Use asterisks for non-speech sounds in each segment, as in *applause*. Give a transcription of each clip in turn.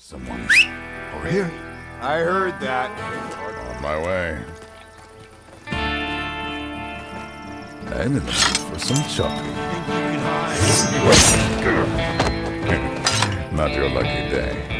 Someone over here. I heard that. On my way. I'm in for some chocolate. Not your lucky day.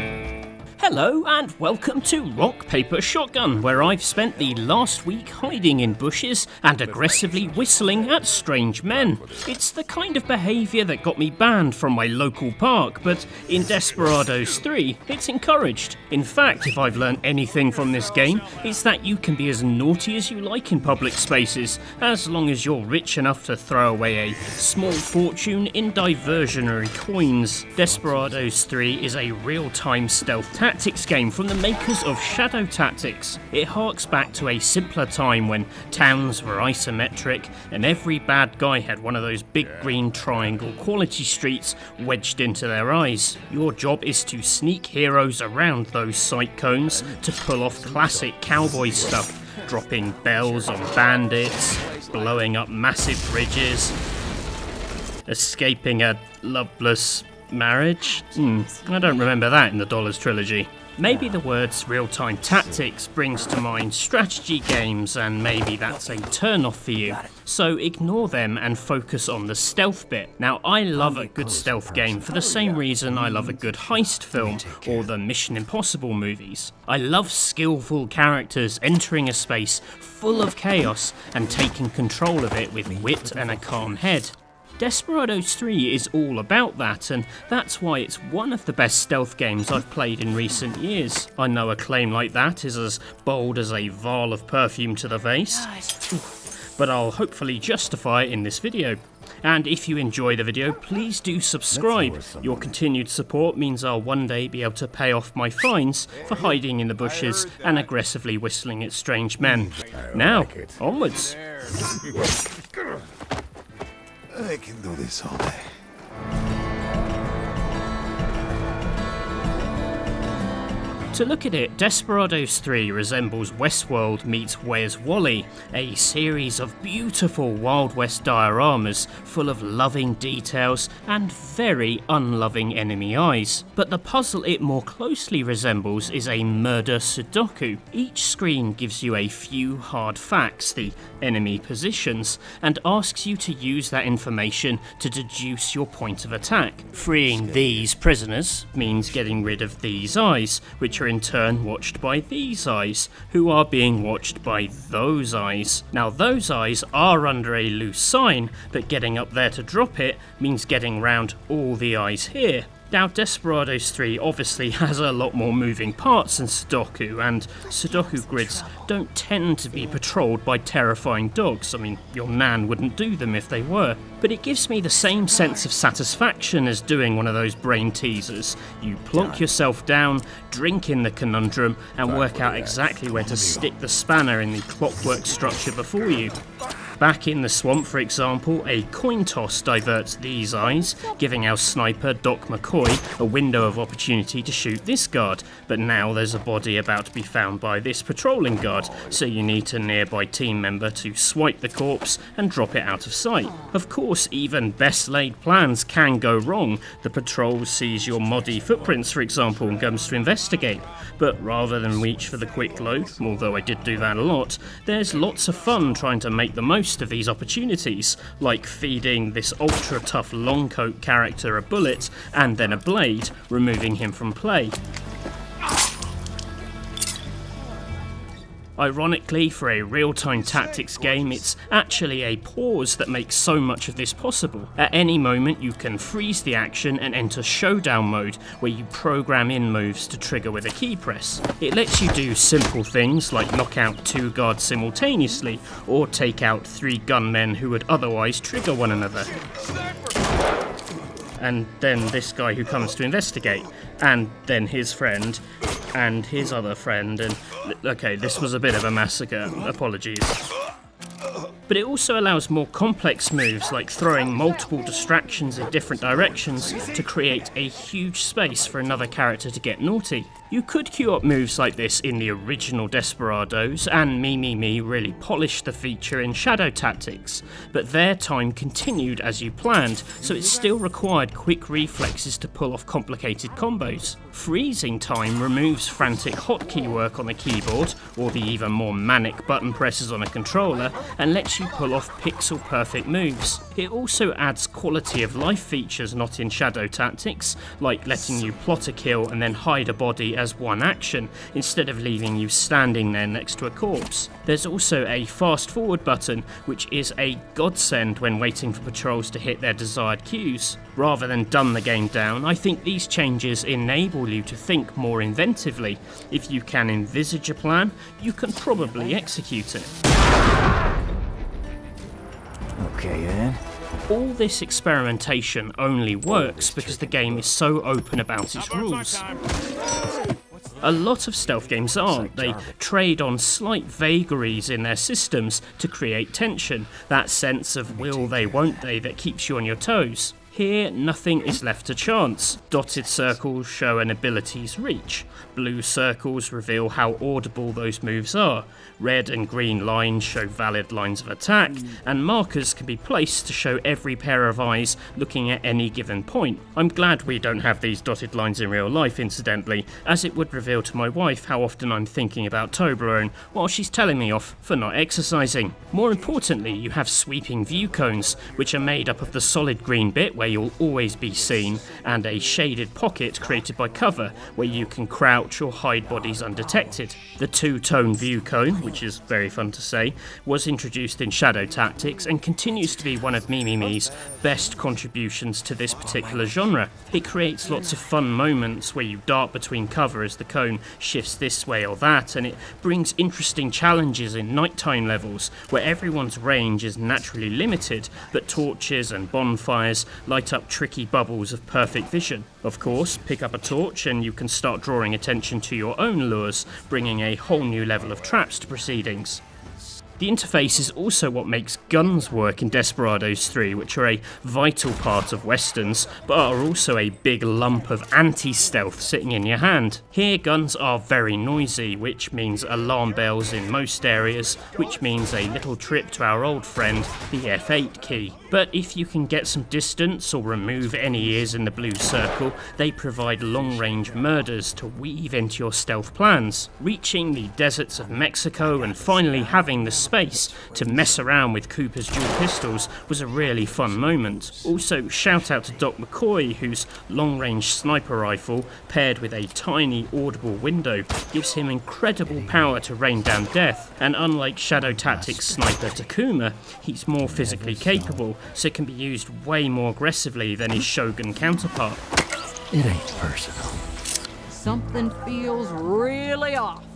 Hello and welcome to Rock Paper Shotgun, where I've spent the last week hiding in bushes and aggressively whistling at strange men. It's the kind of behaviour that got me banned from my local park, but in Desperados 3, it's encouraged. In fact, if I've learned anything from this game, it's that you can be as naughty as you like in public spaces, as long as you're rich enough to throw away a small fortune in diversionary coins. Desperados 3 is a real time stealth tactic tactics game from the makers of Shadow Tactics. It harks back to a simpler time when towns were isometric and every bad guy had one of those big green triangle quality streets wedged into their eyes. Your job is to sneak heroes around those sight cones to pull off classic cowboy stuff, dropping bells on bandits, blowing up massive bridges, escaping a loveless marriage? Hmm, I don't remember that in the Dollars trilogy. Maybe the words real time tactics brings to mind strategy games, and maybe that's a turn off for you. So ignore them and focus on the stealth bit. Now, I love a good stealth game for the same reason I love a good heist film or the Mission Impossible movies. I love skillful characters entering a space full of chaos and taking control of it with wit and a calm head. Desperados 3 is all about that, and that's why it's one of the best stealth games I've played in recent years. I know a claim like that is as bold as a vial of perfume to the vase, but I'll hopefully justify it in this video. And if you enjoy the video, please do subscribe. Your continued support means I'll one day be able to pay off my fines for hiding in the bushes and aggressively whistling at strange men. Now, onwards. *laughs* I can do this all day. To look at it, Desperados 3 resembles Westworld meets Where's Wally, a series of beautiful Wild West dioramas full of loving details and very unloving enemy eyes. But the puzzle it more closely resembles is a murder Sudoku. Each screen gives you a few hard facts, the enemy positions, and asks you to use that information to deduce your point of attack. Freeing these prisoners means getting rid of these eyes, which are in turn watched by these eyes, who are being watched by those eyes. Now, those eyes are under a loose sign, but getting up there to drop it means getting round all the eyes here. Now, Desperados 3 obviously *laughs* has a lot more moving parts than Sudoku, and Sudoku grids don't tend to be patrolled by terrifying dogs. I mean, your nan wouldn't do them if they were. But it gives me the same sense of satisfaction as doing one of those brain teasers. You plonk yourself down, drink in the conundrum, and work out exactly where to stick the spanner in the clockwork structure before you. Back in the swamp, for example, a coin toss diverts these eyes, giving our sniper Doc McCoy a window of opportunity to shoot this guard. But now there's a body about to be found by this patrolling guard, so you need a nearby team member to swipe the corpse and drop it out of sight. Of course, even best laid plans can go wrong. The patrol sees your moddy footprints, for example, and comes to investigate. But rather than reach for the quick load, although I did do that a lot, there's lots of fun trying to make the most most of these opportunities, like feeding this ultra tough longcoat character a bullet and then a blade, removing him from play. Ironically, for a real time tactics game, it's actually a pause that makes so much of this possible. At any moment, you can freeze the action and enter showdown mode, where you program in moves to trigger with a key press. It lets you do simple things like knock out two guards simultaneously, or take out three gunmen who would otherwise trigger one another and then this guy who comes to investigate, and then his friend, and his other friend, and okay, this was a bit of a massacre. Apologies. But it also allows more complex moves like throwing multiple distractions in different directions to create a huge space for another character to get naughty. You could queue up moves like this in the original Desperados, and Mimimi really polished the feature in Shadow Tactics, but their time continued as you planned, so it still required quick reflexes to pull off complicated combos. Freezing time removes frantic hotkey work on the keyboard, or the even more manic button presses on a controller, and lets you pull off pixel perfect moves. It also adds quality of life features not in Shadow Tactics, like letting you plot a kill and then hide a body as one action, instead of leaving you standing there next to a corpse. There's also a fast forward button, which is a godsend when waiting for patrols to hit their desired cues. Rather than dumb the game down, I think these changes enable you to think more inventively. If you can envisage a plan, you can probably execute it. Okay, then. All this experimentation only works because the game is so open about its rules. A lot of stealth games aren't. They trade on slight vagaries in their systems to create tension, that sense of will they, won't they that keeps you on your toes. Here, nothing is left to chance. Dotted circles show an ability's reach. Blue circles reveal how audible those moves are. Red and green lines show valid lines of attack, and markers can be placed to show every pair of eyes looking at any given point. I'm glad we don't have these dotted lines in real life, incidentally, as it would reveal to my wife how often I'm thinking about Toblerone while she's telling me off for not exercising. More importantly, you have sweeping view cones, which are made up of the solid green bit where you'll always be seen, and a shaded pocket created by cover where you can crouch or hide bodies undetected. The two-tone view cone, which is very fun to say, was introduced in Shadow Tactics and continues to be one of Mimimi's best contributions to this particular genre. It creates lots of fun moments where you dart between cover as the cone shifts this way or that, and it brings interesting challenges in nighttime levels where everyone's range is naturally limited, but torches and bonfires light up tricky bubbles of perfect vision. Of course, pick up a torch and you can start drawing attention to your own lures, bringing a whole new level of traps to proceedings. The interface is also what makes guns work in Desperados 3, which are a vital part of westerns, but are also a big lump of anti-stealth sitting in your hand. Here guns are very noisy, which means alarm bells in most areas, which means a little trip to our old friend, the F8 key. But if you can get some distance or remove any ears in the blue circle, they provide long-range murders to weave into your stealth plans. Reaching the deserts of Mexico and finally having the space to mess around with Cooper's dual pistols was a really fun moment. Also, shout out to Doc McCoy, whose long range sniper rifle, paired with a tiny audible window, gives him incredible power to rain down death. And unlike Shadow Tactics sniper Takuma, he's more physically capable, so it can be used way more aggressively than his Shogun counterpart. It ain't personal. Something feels really off.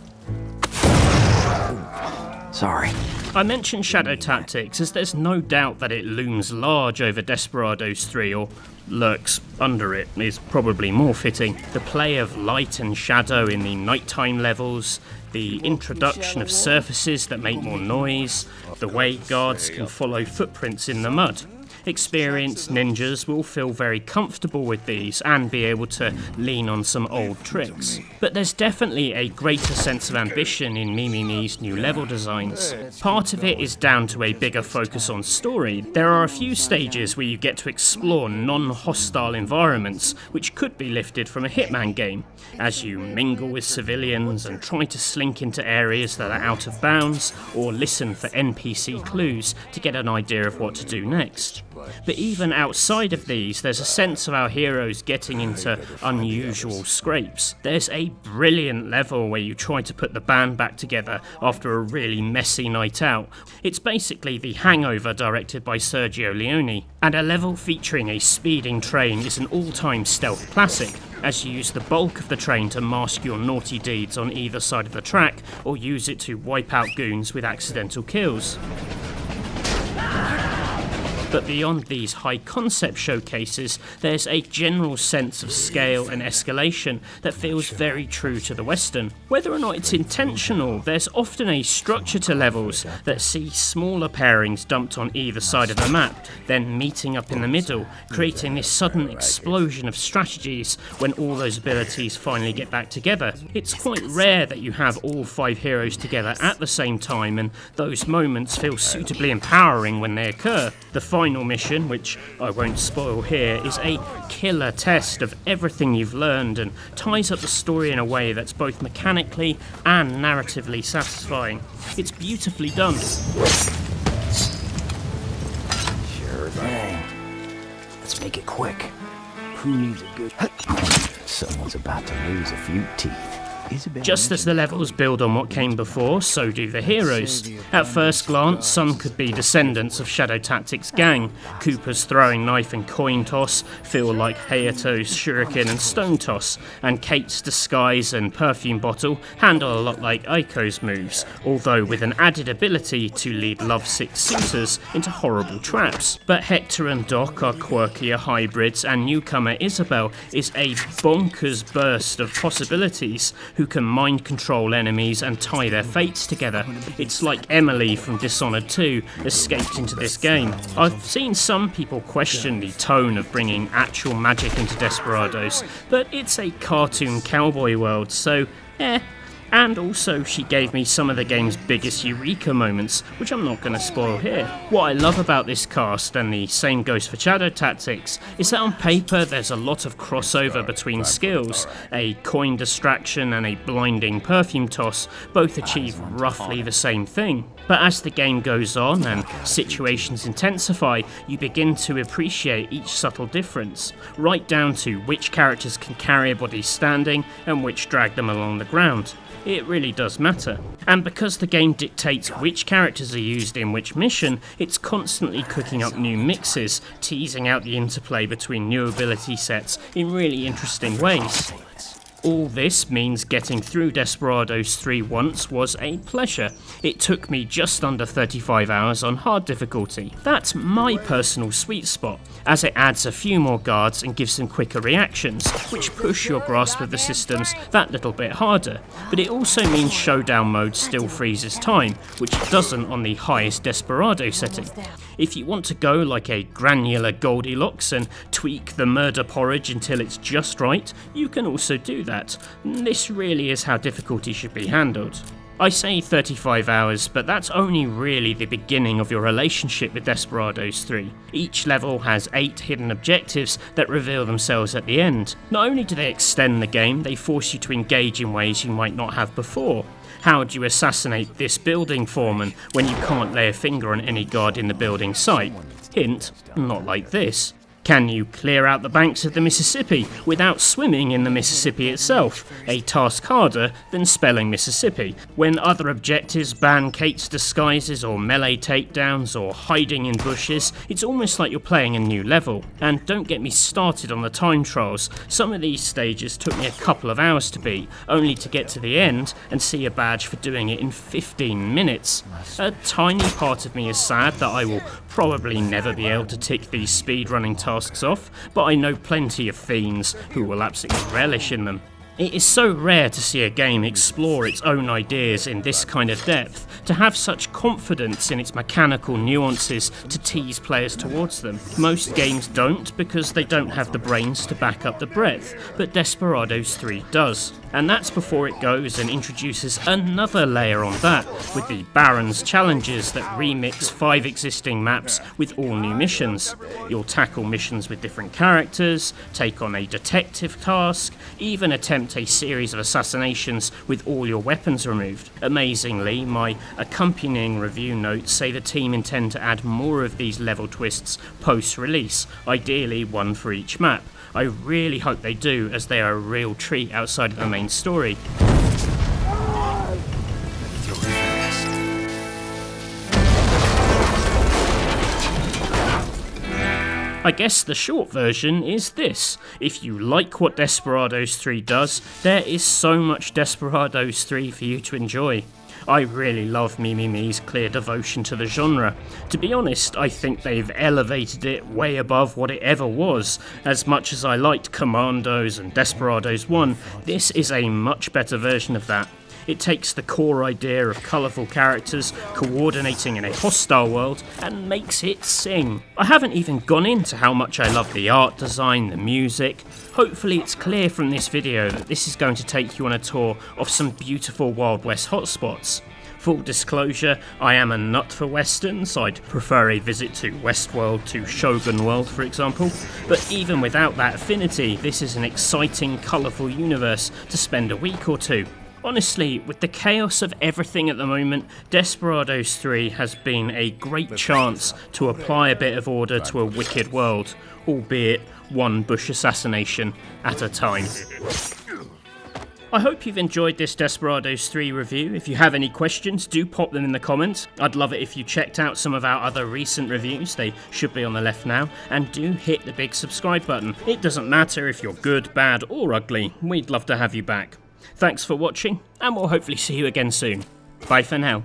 Sorry. I mentioned Shadow Tactics as there's no doubt that it looms large over Desperados 3 or lurks under it is probably more fitting. The play of light and shadow in the nighttime levels, the introduction of surfaces that make more noise, the way guards can follow footprints in the mud. Experienced ninjas will feel very comfortable with these and be able to lean on some old tricks. But there's definitely a greater sense of ambition in Mimimi's new level designs. Part of it is down to a bigger focus on story. There are a few stages where you get to explore non-hostile environments which could be lifted from a Hitman game, as you mingle with civilians and try to slink into areas that are out of bounds or listen for NPC clues to get an idea of what to do next. But even outside of these, there's a sense of our heroes getting into unusual scrapes. There's a brilliant level where you try to put the band back together after a really messy night out. It's basically the hangover directed by Sergio Leone, and a level featuring a speeding train is an all time stealth classic. As you use the bulk of the train to mask your naughty deeds on either side of the track, or use it to wipe out goons with accidental kills. But beyond these high concept showcases, there's a general sense of scale and escalation that feels very true to the Western. Whether or not it's intentional, there's often a structure to levels that see smaller pairings dumped on either side of the map, then meeting up in the middle, creating this sudden explosion of strategies when all those abilities finally get back together. It's quite rare that you have all five heroes together at the same time, and those moments feel suitably empowering when they occur. The final mission, which I won't spoil here, is a killer test of everything you've learned and ties up the story in a way that's both mechanically and narratively satisfying. It's beautifully done. Sure thing. Let's make it quick. Who needs a good... *laughs* Someone's about to lose a few teeth. Just as the levels build on what came before, so do the heroes. At first glance, some could be descendants of Shadow Tactics' gang. Cooper's throwing knife and coin toss feel like Hayato's shuriken and stone toss, and Kate's disguise and perfume bottle handle a lot like Aiko's moves, although with an added ability to lead lovesick suitors into horrible traps. But Hector and Doc are quirkier hybrids, and newcomer Isabelle is a bonkers burst of possibilities who can mind control enemies and tie their fates together. It's like Emily from Dishonored 2 escaped into this game. I've seen some people question the tone of bringing actual magic into Desperados, but it's a cartoon cowboy world, so eh. And also, she gave me some of the game's biggest eureka moments, which I'm not going to spoil here. What I love about this cast, and the same goes for Shadow Tactics, is that on paper there's a lot of crossover between skills. A coin distraction and a blinding perfume toss both achieve roughly the same thing. But as the game goes on and situations intensify, you begin to appreciate each subtle difference, right down to which characters can carry a body standing and which drag them along the ground. It really does matter. And because the game dictates which characters are used in which mission, it's constantly cooking up new mixes, teasing out the interplay between new ability sets in really interesting ways. All this means getting through Desperados 3 once was a pleasure. It took me just under 35 hours on hard difficulty. That's my personal sweet spot, as it adds a few more guards and gives them quicker reactions, which push your grasp of the systems that little bit harder. But it also means showdown mode still freezes time, which doesn't on the highest Desperado setting. If you want to go like a granular Goldilocks and tweak the murder porridge until it's just right, you can also do that. This really is how difficulty should be handled. I say 35 hours, but that's only really the beginning of your relationship with Desperados 3. Each level has 8 hidden objectives that reveal themselves at the end. Not only do they extend the game, they force you to engage in ways you might not have before. How do you assassinate this building foreman when you can't lay a finger on any guard in the building site? Hint, not like this. Can you clear out the banks of the Mississippi without swimming in the Mississippi itself? A task harder than spelling Mississippi. When other objectives ban Kate's disguises or melee takedowns or hiding in bushes, it's almost like you're playing a new level. And don't get me started on the time trials. Some of these stages took me a couple of hours to beat, only to get to the end and see a badge for doing it in 15 minutes. A tiny part of me is sad that I will probably never be able to tick these speedrunning tasks off, but I know plenty of fiends who will absolutely relish in them. It is so rare to see a game explore its own ideas in this kind of depth, to have such confidence in its mechanical nuances to tease players towards them. Most games don't because they don't have the brains to back up the breadth, but Desperados 3 does. And that's before it goes and introduces another layer on that, with the Baron's challenges that remix five existing maps with all new missions. You'll tackle missions with different characters, take on a detective task, even attempt a series of assassinations with all your weapons removed. Amazingly, my accompanying review notes say the team intend to add more of these level twists post release, ideally one for each map. I really hope they do, as they are a real treat outside of the main story. I guess the short version is this. If you like what Desperados 3 does, there is so much Desperados 3 for you to enjoy. I really love Mimimi's clear devotion to the genre. To be honest, I think they've elevated it way above what it ever was. As much as I liked Commandos and Desperados 1, this is a much better version of that. It takes the core idea of colourful characters coordinating in a hostile world and makes it sing. I haven't even gone into how much I love the art design, the music. Hopefully, it's clear from this video that this is going to take you on a tour of some beautiful Wild West hotspots. Full disclosure, I am a nut for westerns, I'd prefer a visit to Westworld to Shogun World for example, but even without that affinity, this is an exciting, colourful universe to spend a week or two. Honestly, with the chaos of everything at the moment, Desperados 3 has been a great chance to apply a bit of order to a wicked world, albeit one Bush assassination at a time. I hope you've enjoyed this Desperados 3 review. If you have any questions, do pop them in the comments. I'd love it if you checked out some of our other recent reviews, they should be on the left now, and do hit the big subscribe button. It doesn't matter if you're good, bad, or ugly, we'd love to have you back. Thanks for watching, and we'll hopefully see you again soon. Bye for now.